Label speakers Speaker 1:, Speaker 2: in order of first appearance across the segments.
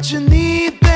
Speaker 1: what you need.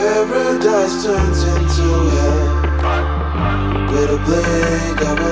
Speaker 1: Paradise turns into hell. With a blink of an